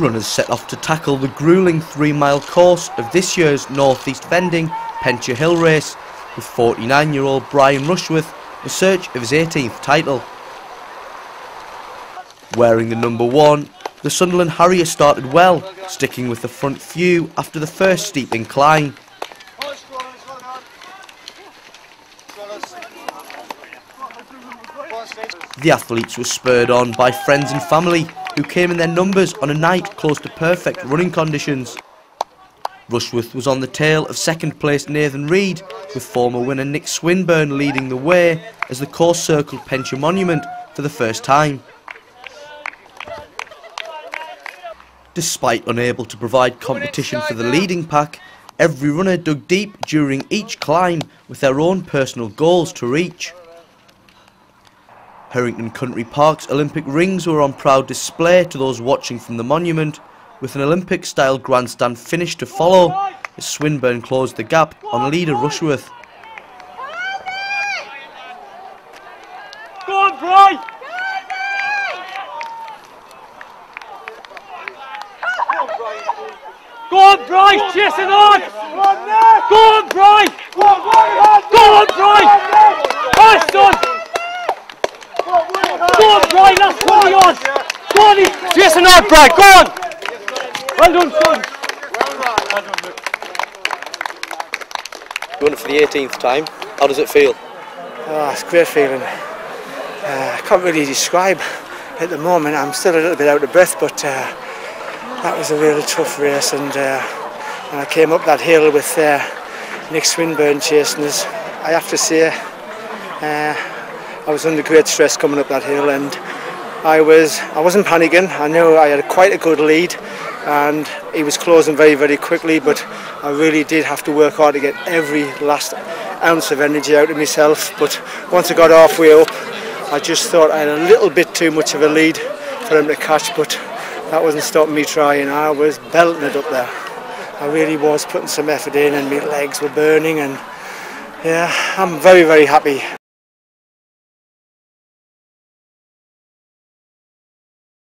Runners set off to tackle the gruelling three-mile course of this year's North East Vending Penshaw Hill race, with 49-year-old Brian Rushworth in search of his 18th title. Wearing the number one, the Sunderland Harrier started well, sticking with the front few after the first steep incline. The athletes were spurred on by friends and family who came in their numbers on a night close to perfect running conditions. Rushworth was on the tail of second place Nathan Reed, with former winner Nick Swinburne leading the way as the course circled Penshaw Monument for the first time. Despite unable to provide competition for the leading pack, every runner dug deep during each climb with their own personal goals to reach. Herrington Country Park's Olympic rings were on proud display to those watching from the monument, with an Olympic-style grandstand finish to follow as Swinburne closed the gap on leader Rushworth. Go on, Bry! Go on, Bry! Chasing on! Go on, Bry! Go on, Bry! Pass, son! Go on, Brian, that's 20 on. Go on, Jason on, Brian, go on. Well done, son. Going for the 18th time, how does it feel? Oh, it's a great feeling. Uh, I can't really describe at the moment. I'm still a little bit out of breath, but uh, that was a really tough race. And uh, when I came up that hill with uh, Nick Swinburne chasing us, I have to say, uh, I was under great stress coming up that hill and I was I wasn't panicking. I knew I had quite a good lead and he was closing very very quickly but I really did have to work hard to get every last ounce of energy out of myself but once I got halfway up I just thought I had a little bit too much of a lead for him to catch but that wasn't stopping me trying. I was belting it up there. I really was putting some effort in and my legs were burning and yeah I'm very very happy